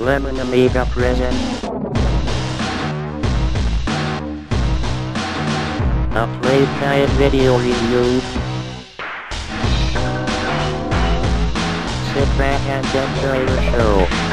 Lemon Amiga present. A play giant video review. Sit back and enjoy the show.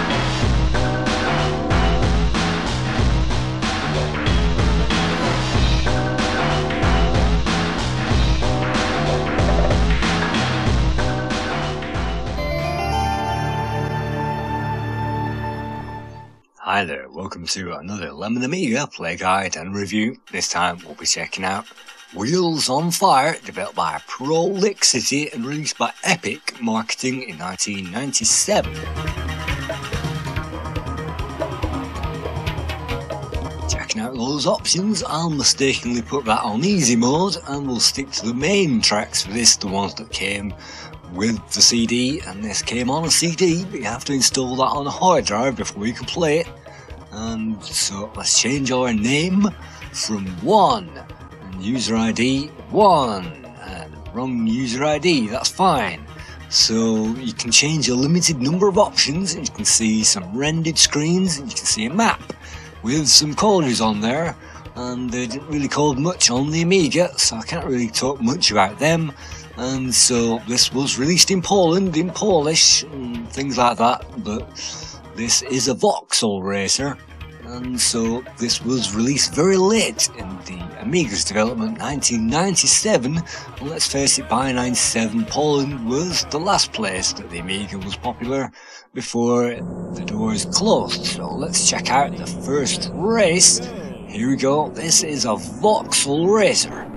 Welcome to another Lemon Amiga play guide and review. This time we'll be checking out Wheels on Fire, developed by Prolixity and released by Epic Marketing in 1997. Checking out those options, I'll mistakenly put that on easy mode and we'll stick to the main tracks for this, the ones that came with the CD, and this came on a CD, but you have to install that on a hard drive before you can play it. And so let's change our name from 1 and user ID 1 and wrong user ID, that's fine. So you can change a limited number of options and you can see some rendered screens and you can see a map with some coders on there. And they didn't really code much on the Amiga so I can't really talk much about them. And so this was released in Poland in Polish and things like that but this is a voxel racer. And so this was released very late in the Amiga's development 1997 and let's face it by 97 Poland was the last place that the Amiga was popular before the doors closed. So let's check out the first race. Here we go. This is a voxel racer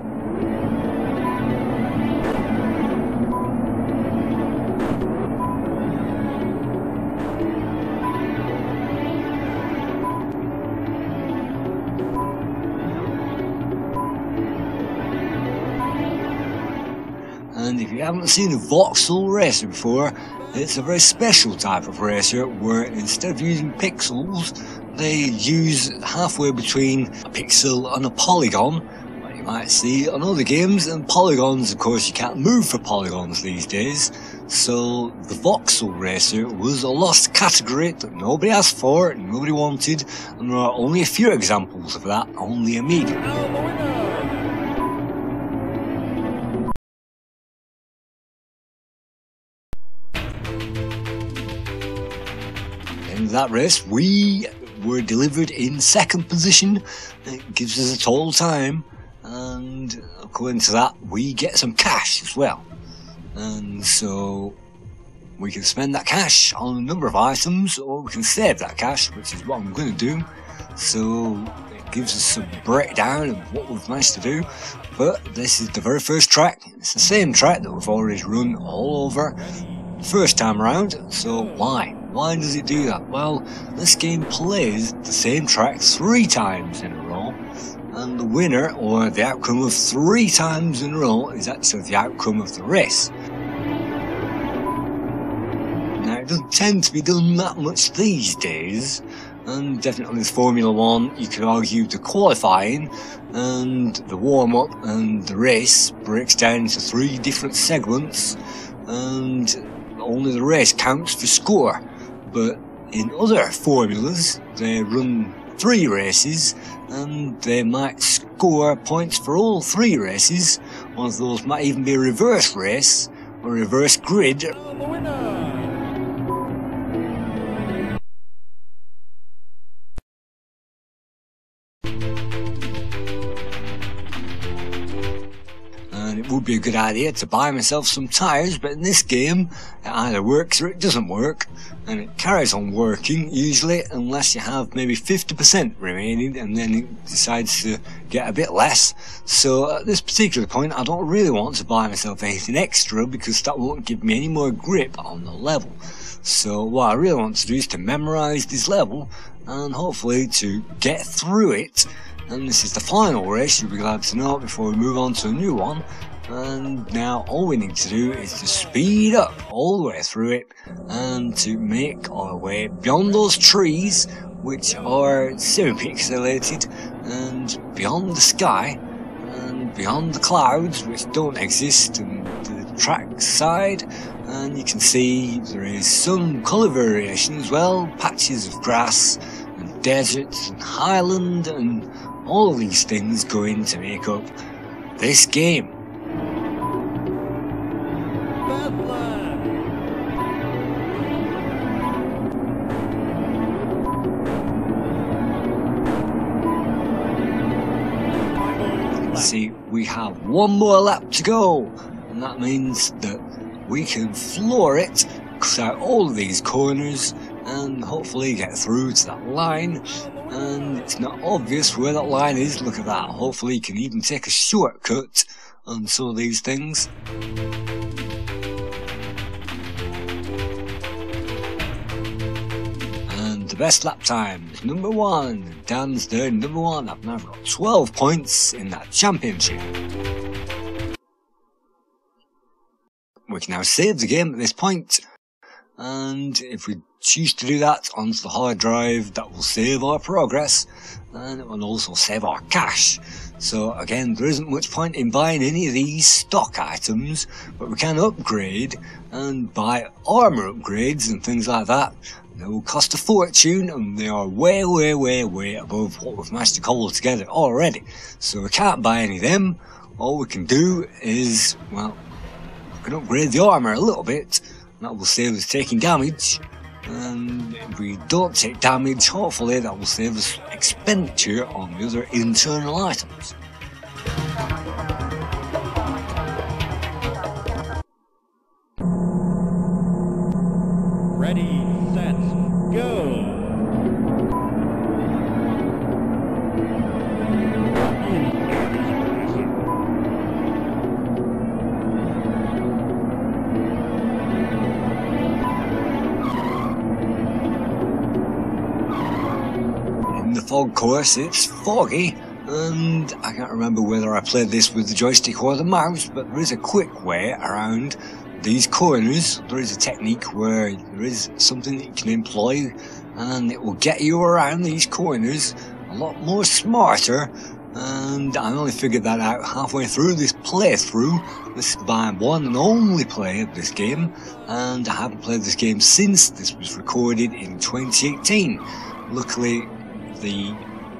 haven't seen a voxel racer before, it's a very special type of racer where instead of using pixels, they use halfway between a pixel and a polygon. What you might see on other games, and polygons, of course, you can't move for polygons these days. So the voxel racer was a lost category that nobody asked for, nobody wanted, and there are only a few examples of that on the Amiga. That race, we were delivered in second position. It gives us a total time, and according to that, we get some cash as well. And so we can spend that cash on a number of items, or we can save that cash, which is what I'm going to do. So it gives us some breakdown of what we've managed to do. But this is the very first track. It's the same track that we've already run all over first time around. So why? Why does it do that? Well, this game plays the same track three times in a row, and the winner, or the outcome of three times in a row, is actually the outcome of the race. Now, it doesn't tend to be done that much these days, and definitely with Formula One, you could argue the qualifying and the warm up and the race breaks down into three different segments, and only the race counts for score. But in other formulas, they run three races and they might score points for all three races. One of those might even be a reverse race or reverse grid. Be a good idea to buy myself some tyres, but in this game, it either works or it doesn't work, and it carries on working usually unless you have maybe 50% remaining, and then it decides to get a bit less. So at this particular point, I don't really want to buy myself anything extra because that won't give me any more grip on the level. So what I really want to do is to memorize this level and hopefully to get through it and this is the final race, you'll be glad to know, before we move on to a new one. And now all we need to do is to speed up all the way through it and to make our way beyond those trees, which are semi-pixelated, and beyond the sky, and beyond the clouds, which don't exist, and the track side and you can see there is some colour variation as well, patches of grass and deserts and highland and all these things go in to make up this game. See, we have one more lap to go, and that means that we can floor it, cut out all of these corners, and hopefully get through to that line. And it's not obvious where that line is, look at that. Hopefully you can even take a shortcut on some of these things. The best lap time is number one. Dan's there, number one. I've now got 12 points in that championship. We can now save the game at this point, and if we choose to do that onto the hard drive, that will save our progress, and it will also save our cash. So again, there isn't much point in buying any of these stock items, but we can upgrade and buy armor upgrades and things like that. They will cost a fortune and they are way, way, way, way above what we've managed to cobble together already. So we can't buy any of them. All we can do is, well, we can upgrade the armour a little bit. That will save us taking damage. And if we don't take damage, hopefully that will save us expenditure on the other internal items. Course, it's foggy, and I can't remember whether I played this with the joystick or the mouse, but there is a quick way around these corners. There is a technique where there is something that you can employ, and it will get you around these corners a lot more smarter. And I only figured that out halfway through this playthrough. This is my one and only play of this game, and I haven't played this game since this was recorded in 2018. Luckily, the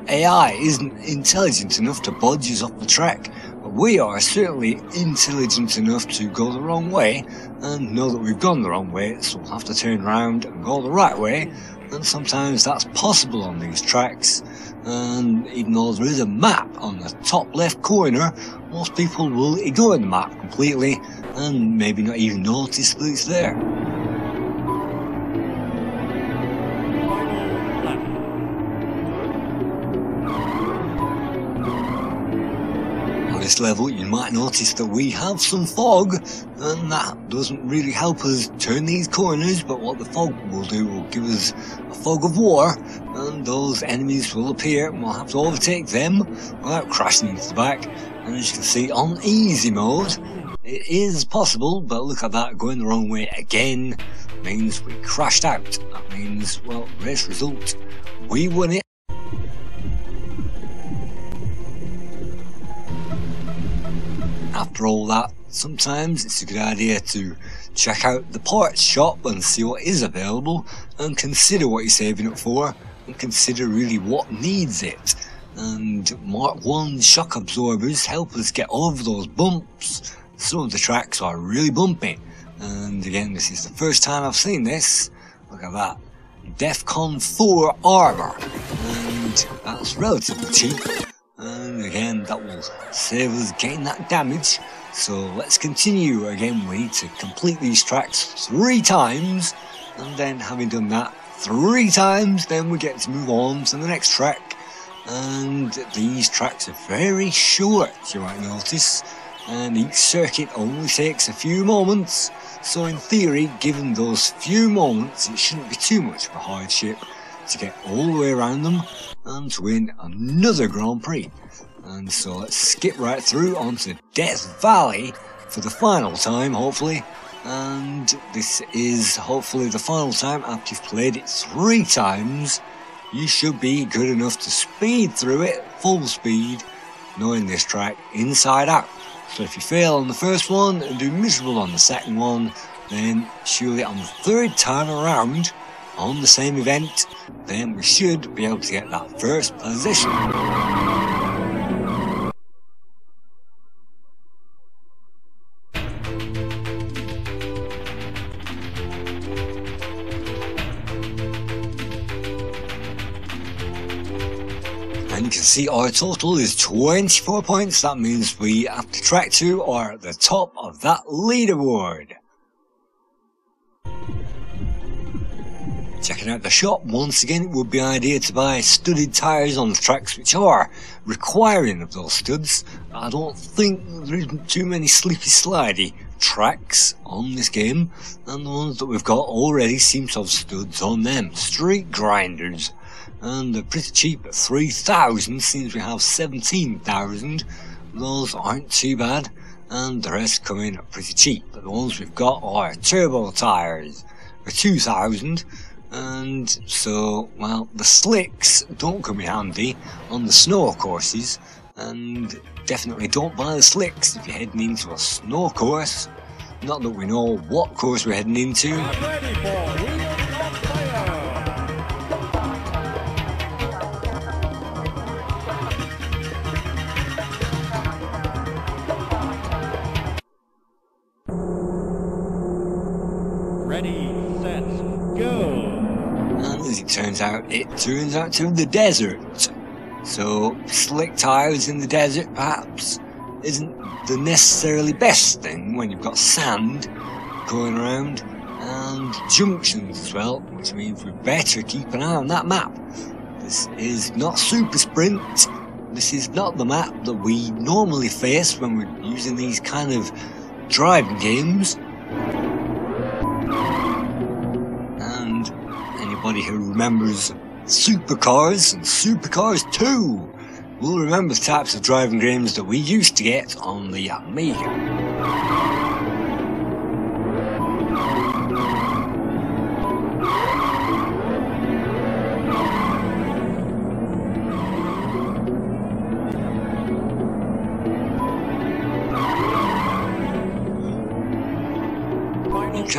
AI isn't intelligent enough to budge us off the track, but we are certainly intelligent enough to go the wrong way and know that we've gone the wrong way, so we'll have to turn around and go the right way. And sometimes that's possible on these tracks. And even though there is a map on the top left corner, most people will ignore the map completely and maybe not even notice that it's there. This level, you might notice that we have some fog, and that doesn't really help us turn these corners, but what the fog will do will give us a fog of war, and those enemies will appear, and we'll have to overtake them without crashing into the back. And as you can see, on easy mode, it is possible, but look at that, going the wrong way again means we crashed out. That means, well, race result, we won it. After all that, sometimes it's a good idea to check out the parts shop and see what is available and consider what you're saving it for and consider really what needs it. And Mark 1 shock absorbers help us get over those bumps. Some of the tracks are really bumpy. And again, this is the first time I've seen this. Look at that. DEFCON 4 armor. And that's relatively cheap. And again, that will save us getting that damage. So let's continue. Again, we need to complete these tracks three times. And then having done that three times, then we get to move on to the next track. And these tracks are very short, you might notice. And each circuit only takes a few moments. So in theory, given those few moments, it shouldn't be too much of a hardship to get all the way around them and to win another Grand Prix. And so let's skip right through onto Death Valley for the final time, hopefully. And this is hopefully the final time after you've played it three times. You should be good enough to speed through it, full speed, knowing this track inside out. So if you fail on the first one and do miserable on the second one, then surely on the third time around on the same event, then we should be able to get that first position. And you can see our total is 24 points. That means we, have to track to or at the top of that leaderboard. Checking out the shop, once again it would be an idea to buy studded tyres on the tracks which are requiring of those studs. I don't think there isn't too many sleepy slidey tracks on this game and the ones that we've got already seem to have studs on them. Street grinders and they're pretty cheap at 3,000 seems we have 17,000 those aren't too bad and the rest come in at pretty cheap but the ones we've got are turbo tyres for 2,000 and so well the slicks don't come in handy on the snow courses. And definitely don't buy the slicks if you're heading into a snow course. Not that we know what course we're heading into out, it turns out to the desert. So, slick tyres in the desert perhaps isn't the necessarily best thing when you've got sand going around and junctions as well, which means we better keep an eye on that map. This is not Super Sprint. This is not the map that we normally face when we're using these kind of driving games. Anybody who remembers supercars and supercars 2 will remember the types of driving games that we used to get on the Amiga.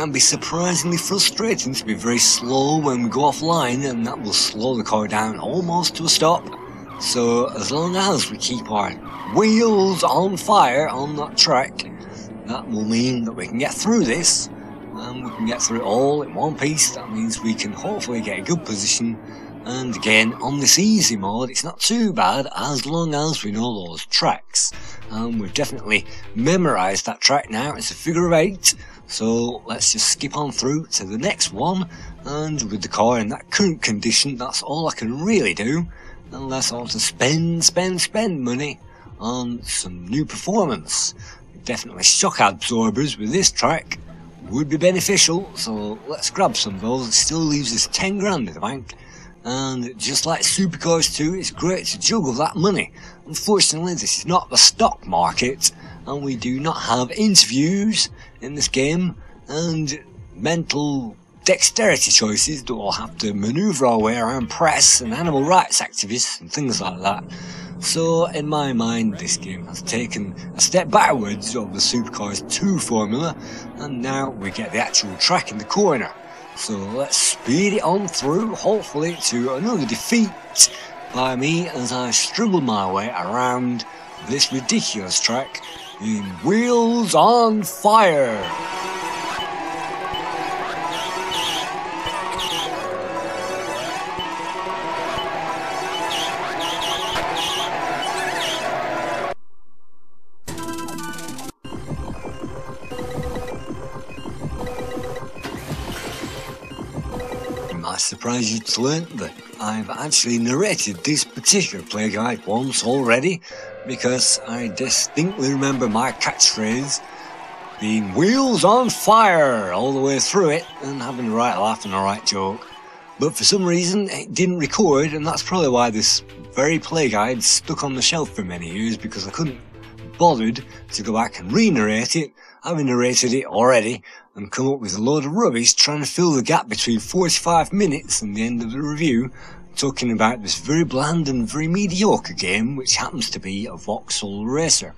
Can be surprisingly frustrating to be very slow when we go offline and that will slow the car down almost to a stop. So as long as we keep our wheels on fire on that track, that will mean that we can get through this and we can get through it all in one piece. That means we can hopefully get a good position. And again, on this easy mode, it's not too bad as long as we know those tracks. And we've definitely memorized that track now. It's a figure of eight. So let's just skip on through to the next one. And with the car in that current condition, that's all I can really do. Unless I want to spend, spend, spend money on some new performance. Definitely shock absorbers with this track would be beneficial, so let's grab some of those. It still leaves us 10 grand in the bank. And just like Supercars 2, it's great to juggle that money. Unfortunately, this is not the stock market, and we do not have interviews in this game, and mental dexterity choices that we'll have to maneuver our way around press and animal rights activists and things like that. So, in my mind, this game has taken a step backwards of the Supercars 2 formula, and now we get the actual track in the corner. So let's speed it on through, hopefully to another defeat by me as I struggle my way around this ridiculous track in Wheels on Fire. Surprise you to learn that I've actually narrated this particular play guide once already because I distinctly remember my catchphrase being wheels on fire all the way through it and having the right laugh and the right joke. But for some reason it didn't record and that's probably why this very play guide stuck on the shelf for many years because I couldn't bothered to go back and re-narrate it, having narrated it already, and come up with a load of rubbish trying to fill the gap between 45 minutes and the end of the review, talking about this very bland and very mediocre game, which happens to be a voxel Racer.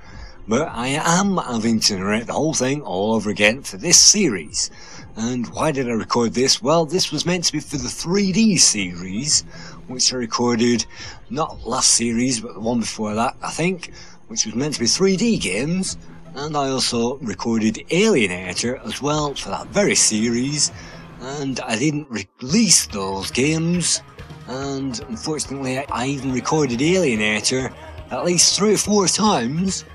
but I am having to narrate the whole thing all over again for this series. And why did I record this? Well, this was meant to be for the 3D series, which I recorded not last series, but the one before that, I think, which was meant to be 3D games. And I also recorded Alienator as well for that very series, and I didn't release those games. And unfortunately, I even recorded Alienator at least three or four times,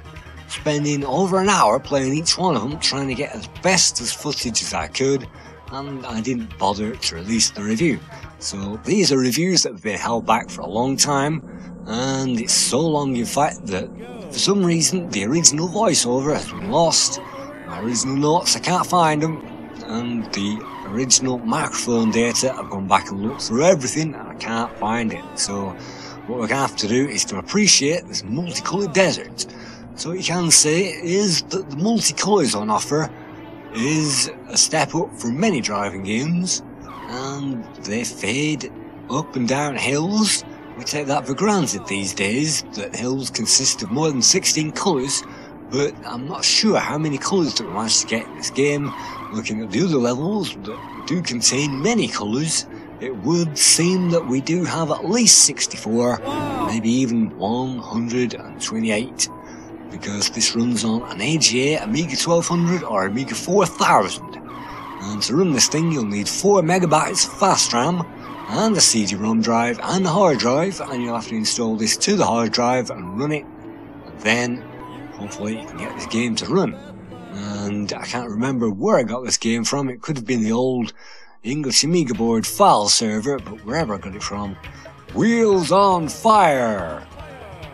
spending over an hour playing each one of them, trying to get as best as footage as I could, and I didn't bother to release the review. So these are reviews that have been held back for a long time, and it's so long in fact that for some reason the original voiceover has been lost, my original notes I can't find them, and the original microphone data I've gone back and looked through everything and I can't find it. So what we're going to have to do is to appreciate this multicoloured desert. So what you can say is that the multicolours on offer is a step up from many driving games, and they fade up and down hills. We take that for granted these days, that hills consist of more than 16 colours, but I'm not sure how many colours that we managed to get in this game. Looking at the other levels that do contain many colours, it would seem that we do have at least 64, maybe even 128 because this runs on an AGA Amiga 1200 or Amiga 4000. And to run this thing you'll need 4 megabytes of fast RAM and the CD-ROM drive and the hard drive and you'll have to install this to the hard drive and run it. And then hopefully you can get this game to run. And I can't remember where I got this game from. It could have been the old English Amiga board file server, but wherever I got it from, Wheels on Fire!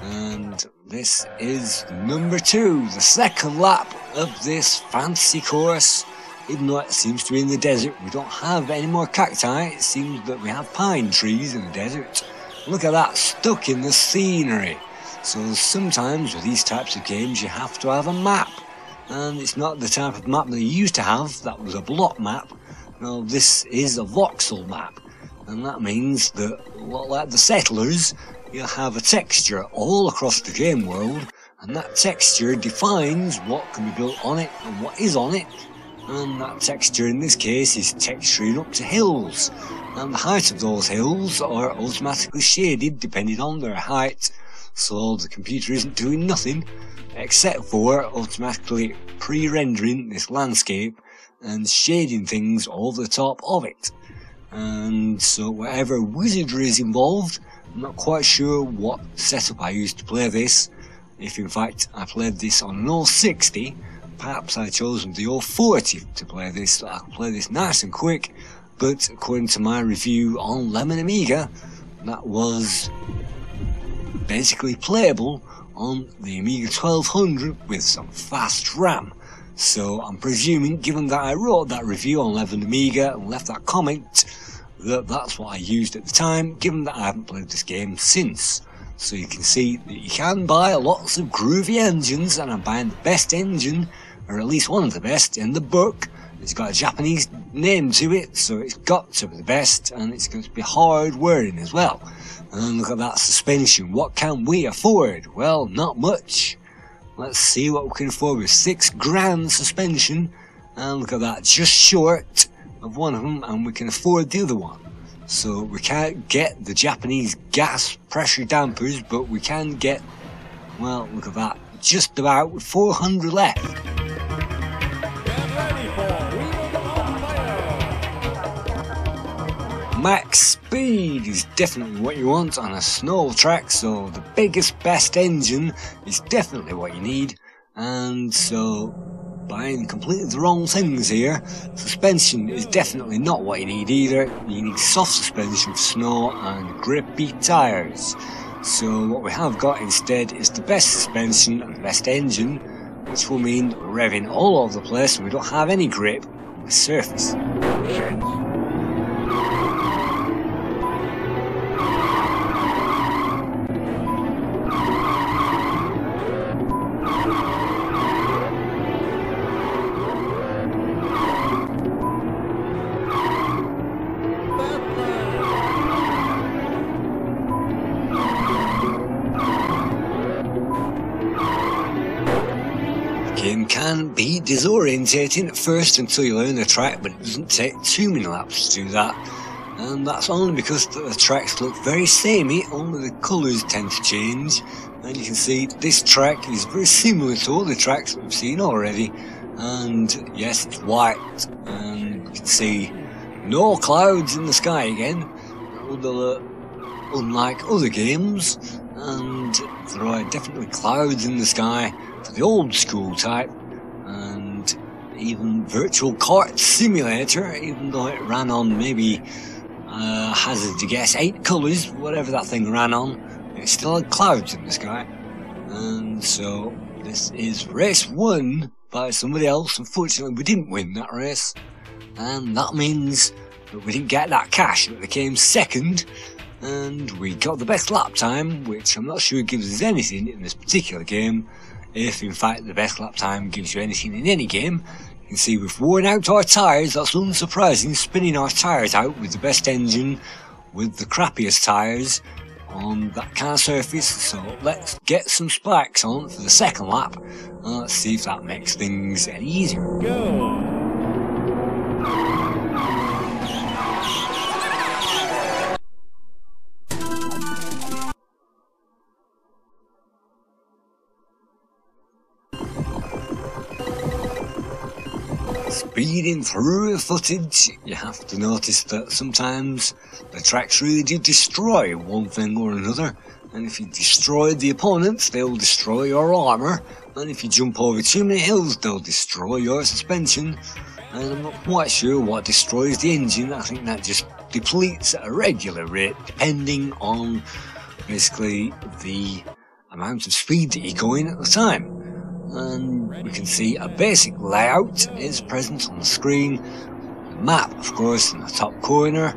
And this is number two, the second lap of this fancy course. Even though it seems to be in the desert, we don't have any more cacti. It seems that we have pine trees in the desert. Look at that, stuck in the scenery. So sometimes with these types of games, you have to have a map. And it's not the type of map that you used to have, that was a block map. No, this is a voxel map. And that means that, like the settlers, you'll have a texture all across the game world, and that texture defines what can be built on it and what is on it. And that texture in this case is texturing up to hills, and the height of those hills are automatically shaded depending on their height, so the computer isn't doing nothing except for automatically pre-rendering this landscape and shading things over the top of it. And so whatever wizardry is involved, I'm not quite sure what setup I used to play this. If in fact I played this on an 060, perhaps I chose the 040 to play this so I can play this nice and quick. But according to my review on Lemon Amiga, that was basically playable on the Amiga 1200 with some fast RAM. So I'm presuming, given that I wrote that review on Lemon Amiga and left that comment, that that's what I used at the time, given that I haven't played this game since. So you can see that you can buy lots of groovy engines, and I'm buying the best engine, or at least one of the best, in the book. It's got a Japanese name to it, so it's got to be the best, and it's going to be hard wearing as well. And look at that suspension. What can we afford? Well, not much. Let's see what we can afford with six grand suspension. And look at that, just short of one of them, and we can afford the other one. So we can't get the Japanese gas pressure dampers, but we can get, well, look at that, just about 400 left. Max speed is definitely what you want on a snow track, so the biggest, best engine is definitely what you need. And so, buying completely the wrong things here, suspension is definitely not what you need either. You need soft suspension for snow and grippy tyres. So what we have got instead is the best suspension and the best engine, which will mean revving all over the place and we don't have any grip on the surface. At first until you learn the track, but it doesn't take too many laps to do that. And that's only because the tracks look very samey, only the colours tend to change. And you can see this track is very similar to all the tracks we've seen already. And yes, it's white, and you can see no clouds in the sky again, uh, unlike other games. And there are definitely clouds in the sky for the old school type, even Virtual Kart Simulator, even though it ran on maybe, uh, hazard to guess, eight colours, whatever that thing ran on, it still had clouds in the sky. And so, this is race one by somebody else. Unfortunately, we didn't win that race. And that means that we didn't get that cash, that they came second. And we got the best lap time, which I'm not sure gives us anything in this particular game. If in fact the best lap time gives you anything in any game, can see we've worn out our tyres, that's unsurprising, spinning our tyres out with the best engine, with the crappiest tyres on that of surface. So let's get some spikes on for the second lap, and let's see if that makes things any easier. Go. Speeding through the footage, you have to notice that sometimes the tracks really do destroy one thing or another. And if you destroy the opponents, they'll destroy your armour. And if you jump over too many hills, they'll destroy your suspension. And I'm not quite sure what destroys the engine. I think that just depletes at a regular rate, depending on basically the amount of speed that you're going at the time and we can see a basic layout is present on the screen. The map, of course, in the top corner.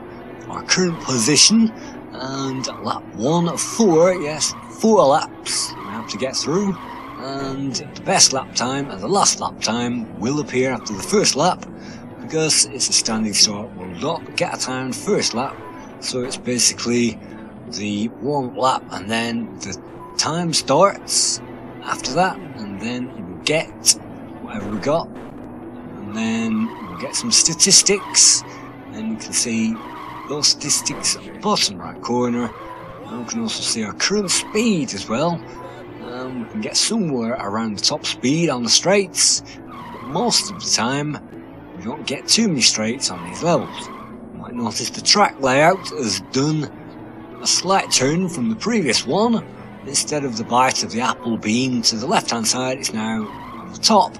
Our current position and lap one of four. Yes, four laps we have to get through. And the best lap time and the last lap time will appear after the first lap because it's a standing start. We'll not get a time first lap, so it's basically the warm lap and then the time starts after that, then we'll get whatever we got, and then we'll get some statistics, and you can see those statistics at the bottom right corner, and we can also see our current speed as well. Um, we can get somewhere around the top speed on the straights, but most of the time we don't get too many straights on these levels. You might notice the track layout has done a slight turn from the previous one, instead of the bite of the apple being to the left hand side, it's now on the top.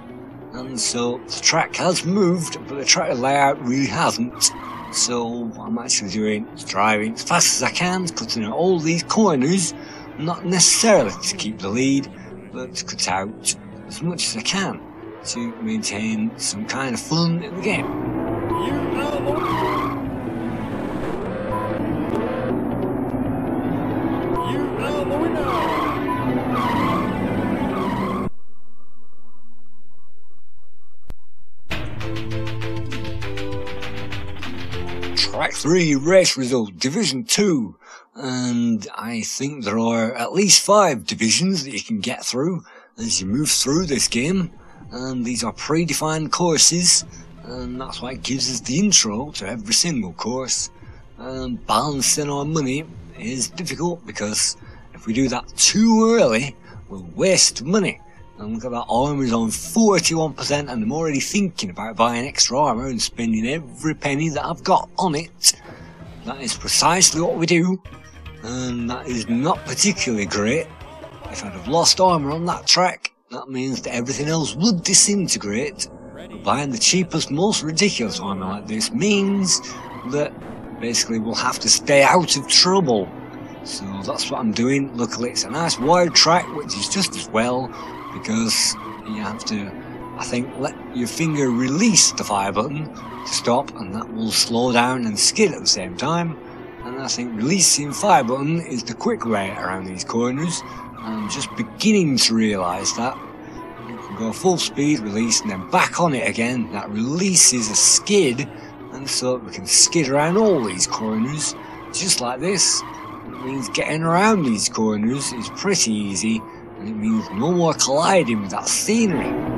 And so the track has moved, but the track layout really hasn't. So I'm actually doing driving as fast as I can, cutting out all these corners, not necessarily to keep the lead, but to cut out as much as I can to maintain some kind of fun in the game. 3 race result, Division 2. And I think there are at least five divisions that you can get through as you move through this game. And these are predefined courses, and that's why it gives us the intro to every single course. And balancing our money is difficult because if we do that too early, we'll waste money. And look at that armor's on 41% and I'm already thinking about buying extra armor and spending every penny that I've got on it. That is precisely what we do. And that is not particularly great. If I'd have lost armor on that track, that means that everything else would disintegrate. But buying the cheapest, most ridiculous armor like this means that basically we'll have to stay out of trouble. So that's what I'm doing. Luckily it's a nice wide track, which is just as well, because you have to, I think, let your finger release the fire button to stop, and that will slow down and skid at the same time. And I think releasing fire button is the quick way around these corners. I'm just beginning to realise that. You can go full speed, release, and then back on it again. That releases a skid, and so we can skid around all these corners, just like this. It means getting around these corners is pretty easy, it means no more colliding with that scenery.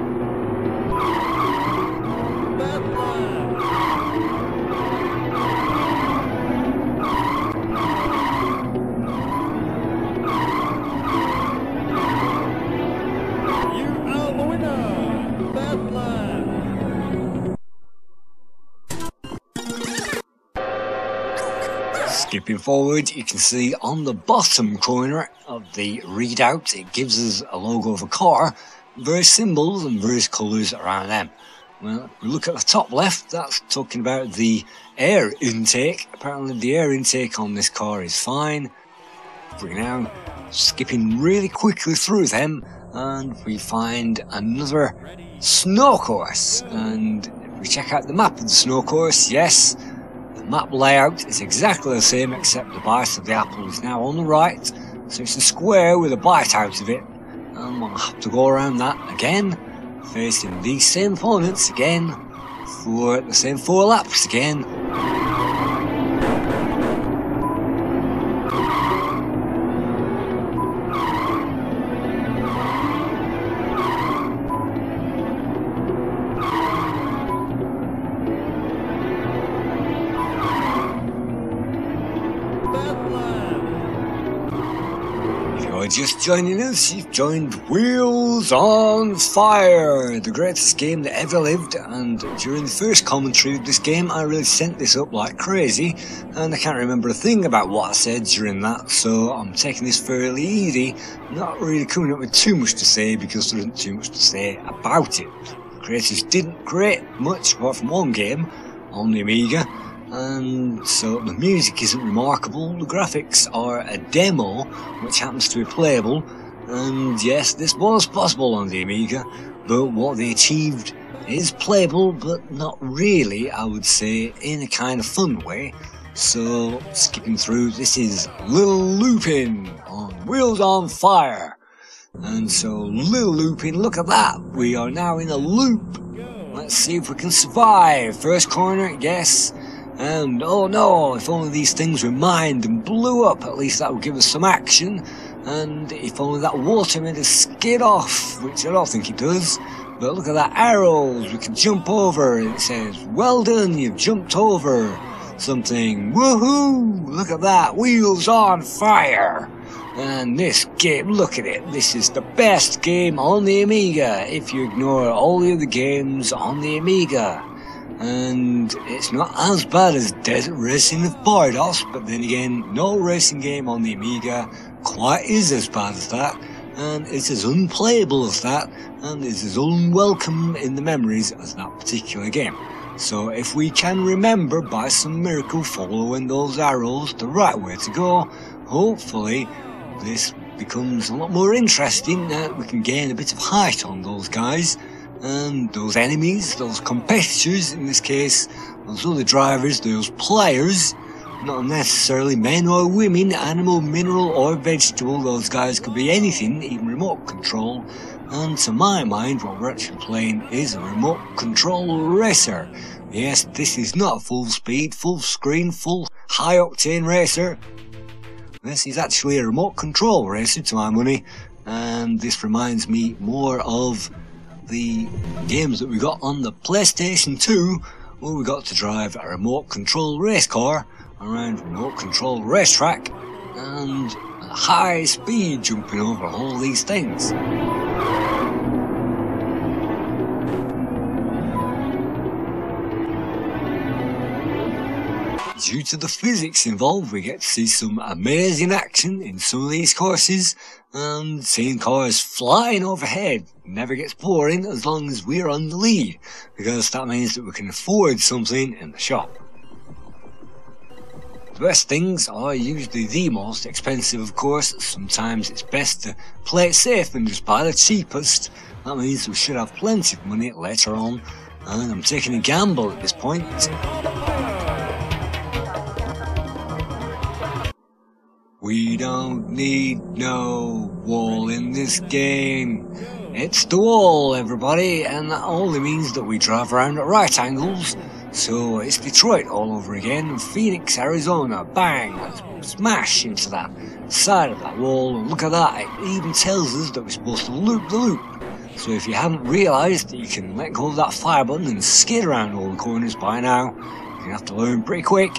Skipping forward, you can see on the bottom corner of the readout, it gives us a logo of a car, various symbols and various colours around them. Well, we look at the top left, that's talking about the air intake. Apparently the air intake on this car is fine. We're now skipping really quickly through them and we find another snow course. And if we check out the map of the snow course, yes, map layout is exactly the same except the bite of the apple is now on the right. So it's a square with a bite out of it. Um, and we'll have to go around that again facing these same opponents again for the same four laps again. Just joining us, you've joined Wheels on Fire, the greatest game that ever lived. And during the first commentary of this game, I really sent this up like crazy, and I can't remember a thing about what I said during that, so I'm taking this fairly easy, not really coming up with too much to say because there isn't too much to say about it. The creators didn't create much apart from one game on the Amiga, and so the music isn't remarkable. The graphics are a demo, which happens to be playable, and yes, this was possible on the Amiga, but what they achieved is playable, but not really, I would say, in a kind of fun way. So, skipping through, this is Lil Lupin on Wheels on Fire. And so, Lil Lupin, look at that, we are now in a loop. Let's see if we can survive. First corner, yes. And oh no, if only these things were mined and blew up, at least that would give us some action. And if only that water made us skid off, which I don't think it does. But look at that arrows, we can jump over. It says, well done, you've jumped over something. Woohoo! Look at that, wheels on fire. And this game, look at it, this is the best game on the Amiga, if you ignore all the other games on the Amiga and it's not as bad as Desert Racing of Bardos, but then again, no racing game on the Amiga quite is as bad as that, and it's as unplayable as that, and is as unwelcome in the memories as that particular game. So if we can remember by some miracle following those arrows the right way to go, hopefully this becomes a lot more interesting, uh, we can gain a bit of height on those guys, and those enemies, those competitors in this case, those other drivers, those players, not necessarily men or women, animal, mineral or vegetable, those guys could be anything, even remote control. And to my mind, what we're actually playing is a remote control racer. Yes, this is not full speed, full screen, full high octane racer. This is actually a remote control racer to my money, and this reminds me more of the games that we got on the PlayStation 2, where we got to drive a remote control race car around remote control racetrack and high speed jumping over all these things. Due to the physics involved, we get to see some amazing action in some of these courses, and seeing cars flying overhead never gets boring as long as we're on the lead, because that means that we can afford something in the shop. The best things are usually the most expensive, of course. Sometimes it's best to play it safe and just buy the cheapest. That means we should have plenty of money later on, and I'm taking a gamble at this point. We don't need no wall in this game. It's the wall, everybody, and that only means that we drive around at right angles. So it's Detroit all over again, Phoenix, Arizona, bang, smash into that side of that wall, and look at that, it even tells us that we're supposed to loop the loop. So if you haven't realised that you can let go of that fire button and skid around all the corners by now, you're gonna have to learn pretty quick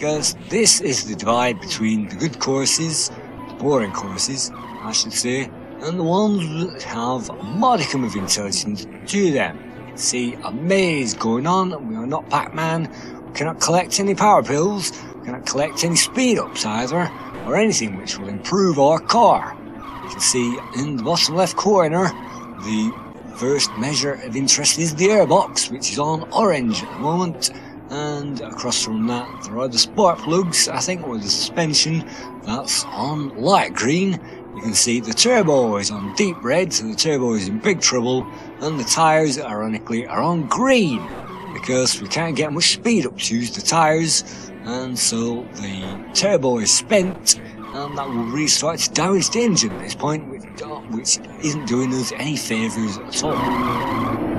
because this is the divide between the good courses, the boring courses, I should say, and the ones that have a modicum of intelligence to them. See a maze going on, we are not Pac-Man, we cannot collect any power pills, we cannot collect any speed ups either, or anything which will improve our car. You can see in the bottom left corner, the first measure of interest is the airbox, which is on orange at the moment. And across from that, there are the spark plugs, I think, or the suspension, that's on light green. You can see the turbo is on deep red, so the turbo is in big trouble, and the tyres, ironically, are on green because we can't get much speed up to use the tyres, and so the turbo is spent, and that will restart to damage the engine at this point, which, which isn't doing us any favours at all.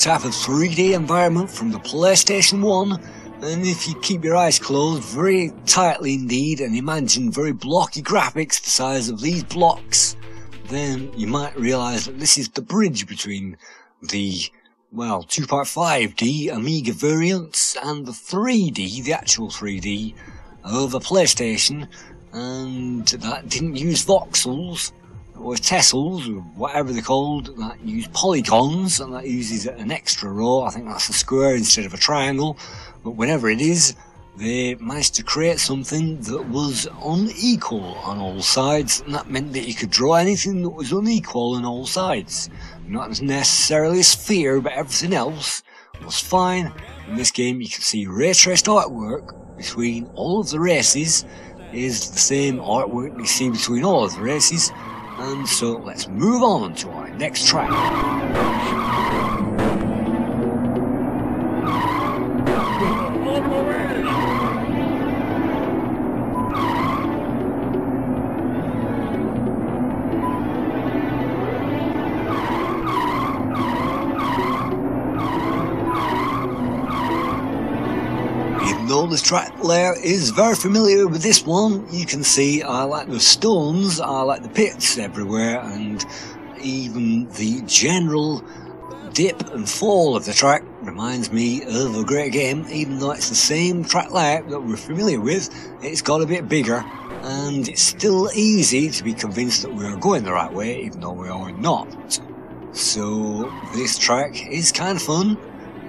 Type of 3D environment from the PlayStation 1, and if you keep your eyes closed very tightly indeed and imagine very blocky graphics the size of these blocks, then you might realise that this is the bridge between the, well, 2.5D Amiga variants and the 3D, the actual 3D, of a PlayStation, and that didn't use voxels, or tessels, or whatever they're called, that use polygons, and that uses an extra row, I think that's a square instead of a triangle, but whatever it is, they managed to create something that was unequal on all sides, and that meant that you could draw anything that was unequal on all sides. Not necessarily a sphere, but everything else was fine. In this game, you can see ray traced artwork between all of the races is the same artwork you see between all of the races, and so let's move on to our next track. The track layer is very familiar with this one, you can see I like the stones, I like the pits everywhere, and even the general dip and fall of the track reminds me of a great game, even though it's the same track layout that we're familiar with, it's got a bit bigger, and it's still easy to be convinced that we are going the right way, even though we are not. So, this track is kind of fun,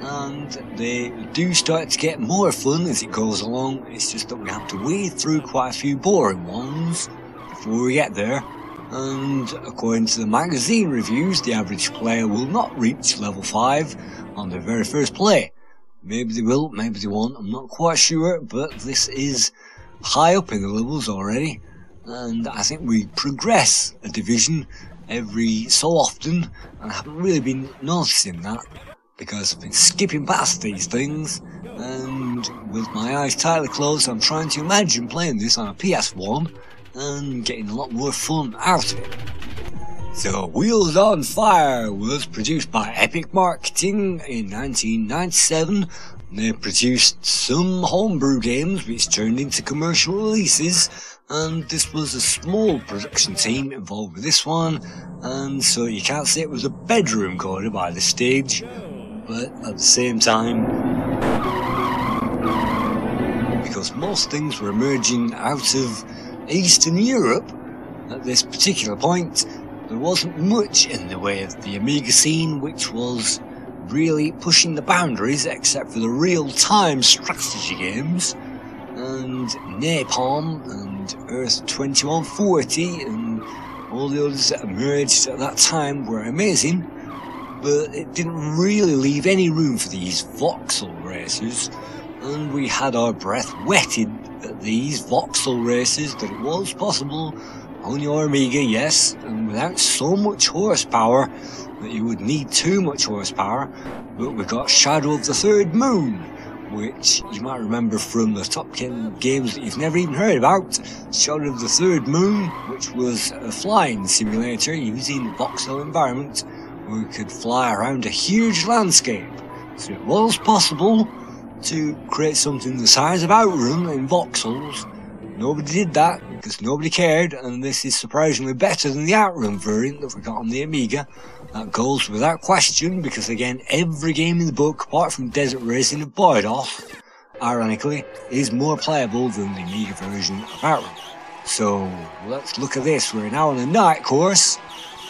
and they do start to get more fun as it goes along. It's just that we have to wade through quite a few boring ones before we get there. And according to the magazine reviews, the average player will not reach level 5 on their very first play. Maybe they will, maybe they won't, I'm not quite sure, but this is high up in the levels already. And I think we progress a division every so often, and I haven't really been noticing that because I've been skipping past these things, and with my eyes tightly closed, I'm trying to imagine playing this on a PS1 and getting a lot more fun out of it. So, Wheels on Fire was produced by Epic Marketing in 1997. They produced some homebrew games which turned into commercial releases, and this was a small production team involved with this one, and so you can't say it was a bedroom coder by this stage, but at the same time, because most things were emerging out of Eastern Europe at this particular point, there wasn't much in the way of the Amiga scene which was really pushing the boundaries except for the real-time strategy games and Napalm and Earth 2140 and all the others that emerged at that time were amazing, but it didn't really leave any room for these voxel races, and we had our breath wetted at these voxel races that it was possible on your Amiga, yes, and without so much horsepower that you would need too much horsepower, but we got Shadow of the Third Moon, which you might remember from the top 10 games that you've never even heard about. Shadow of the Third Moon, which was a flying simulator using voxel environment we could fly around a huge landscape. So it was possible to create something the size of Outrun in voxels nobody did that because nobody cared, and this is surprisingly better than the Outrun variant that we got on the Amiga. That goes without question because again, every game in the book, apart from Desert Racing and Off, ironically, is more playable than the Amiga version of Outrun. So let's look at this. We're now on a night course,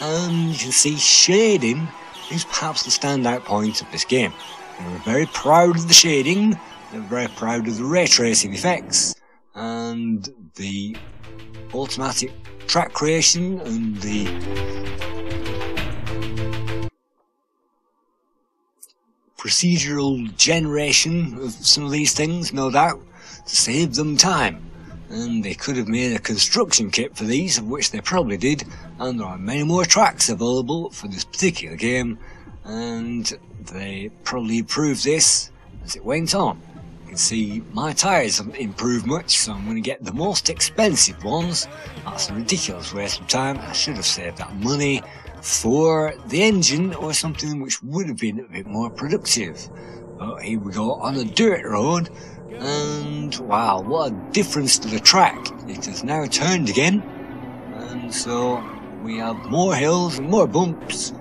and you can see shading is perhaps the standout point of this game. And we're very proud of the shading, we're very proud of the ray tracing effects, and the automatic track creation and the procedural generation of some of these things, no doubt, to save them time. And they could have made a construction kit for these, of which they probably did, and there are many more tracks available for this particular game, and they probably improved this as it went on. You can see my tyres haven't improved much, so I'm going to get the most expensive ones. That's a ridiculous waste of time. I should have saved that money for the engine or something which would have been a bit more productive. But here we go on a dirt road, and wow, what a difference to the track. It has now turned again, and so we have more hills and more bumps,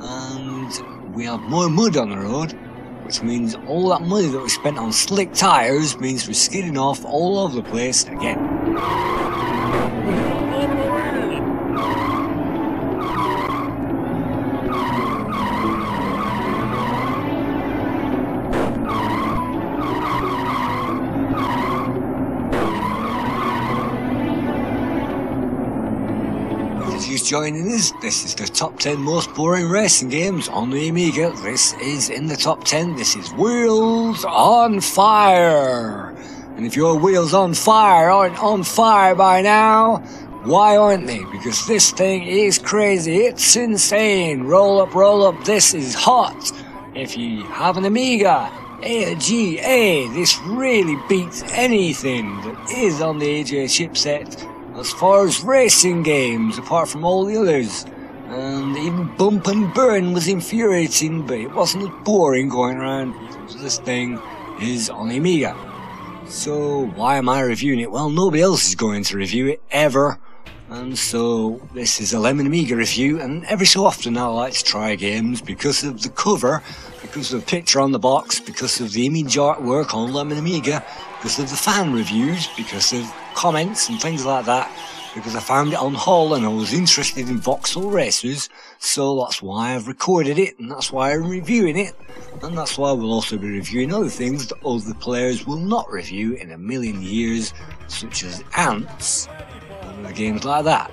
and we have more mud on the road, which means all that money that we spent on slick tyres means we're skidding off all over the place again. Joining us. This is the top 10 most boring racing games on the Amiga. This is in the top 10. This is Wheels on Fire. And if your wheels on fire aren't on fire by now, why aren't they? Because this thing is crazy. It's insane. Roll up, roll up. This is hot. If you have an Amiga, AGA, this really beats anything that is on the AGA chipset as far as racing games, apart from all the others. And even Bump and Burn was infuriating, but it wasn't as boring going around this thing is on the Amiga. So why am I reviewing it? Well, nobody else is going to review it ever. And so this is a Lemon Amiga review, and every so often I like to try games because of the cover, because of the picture on the box, because of the image artwork on Lemon Amiga, because of the fan reviews, because of comments and things like that because I found it on Hull and I was interested in voxel races, so that's why I've recorded it and that's why I'm reviewing it, and that's why we'll also be reviewing other things that other players will not review in a million years, such as Ants and games like that.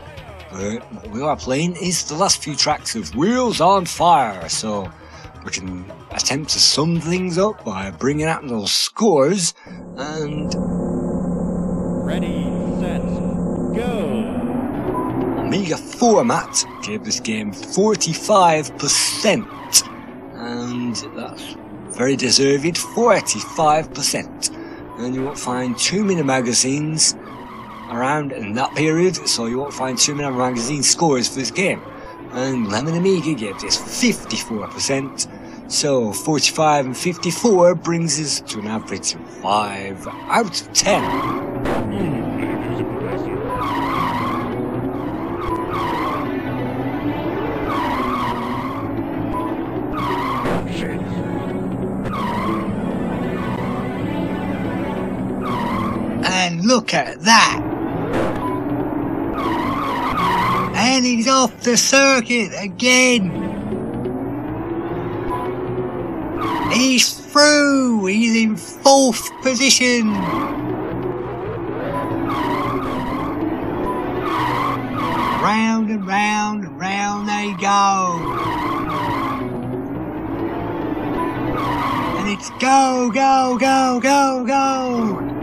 But what we are playing is the last few tracks of Wheels on Fire, so we can attempt to sum things up by bringing out those scores and Ready, set, go! Amiga format gave this game 45%, and that's very deserved 45%. And you won't find too many magazines around in that period, so you won't find too many magazine scores for this game. And Lemon Amiga gave this 54%, so 45 and 54 brings us to an average of 5 out of 10. Look at that! And he's off the circuit again! He's through! He's in fourth position! Round and round and round they go. And it's go, go, go, go, go.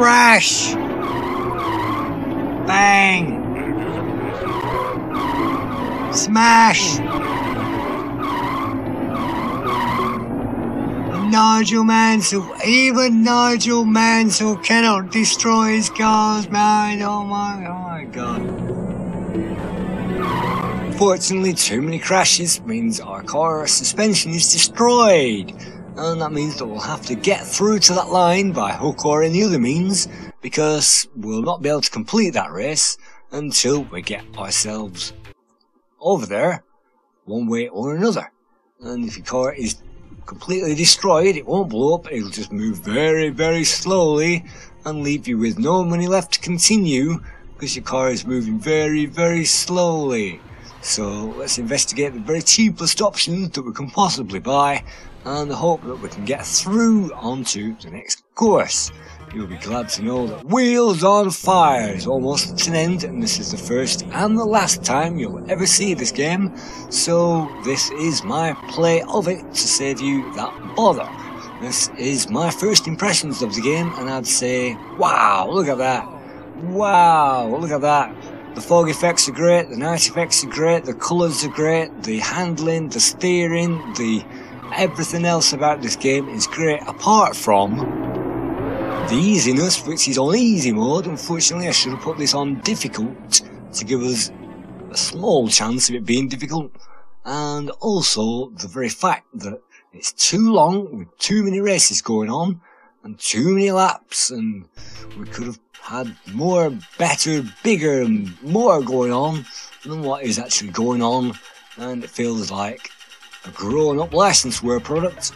Crash. Bang. Smash. Nigel Mansell. Even Nigel Mansell cannot destroy his cars, man. Oh my, oh my god. Fortunately, too many crashes means our car suspension is destroyed. And that means that we'll have to get through to that line by hook or any other means, because we'll not be able to complete that race until we get ourselves over there, one way or another. And if your car is completely destroyed, it won't blow up, it'll just move very, very slowly and leave you with no money left to continue because your car is moving very, very slowly. So let's investigate the very cheapest options that we can possibly buy and hope that we can get through onto the next course. You'll be glad to know that Wheels on Fire is almost at an end and this is the first and the last time you'll ever see this game, so this is my play of it to save you that bother. This is my first impressions of the game and I'd say, wow, look at that. Wow, look at that. The fog effects are great, the night effects are great, the colours are great, the handling, the steering, the everything else about this game is great apart from the easiness, which is on easy mode. Unfortunately, I should have put this on difficult to give us a small chance of it being difficult. And also the very fact that it's too long with too many races going on and too many laps and we could have had more, better, bigger and more going on than what is actually going on and it feels like a grown up licenseware product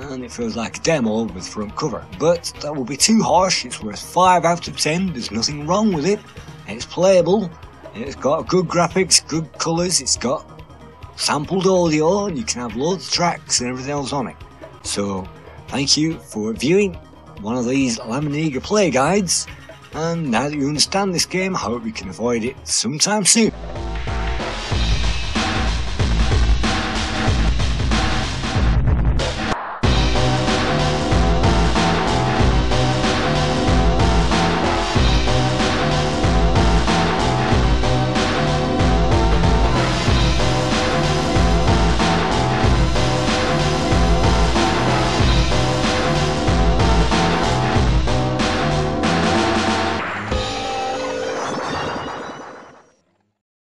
and it feels like a demo with front cover. But that will be too harsh, it's worth 5 out of 10, there's nothing wrong with it, it's playable, it's got good graphics, good colours, it's got sampled audio, and you can have loads of tracks and everything else on it. So, thank you for viewing one of these Lemon Amiga play guides, and now that you understand this game, I hope you can avoid it sometime soon.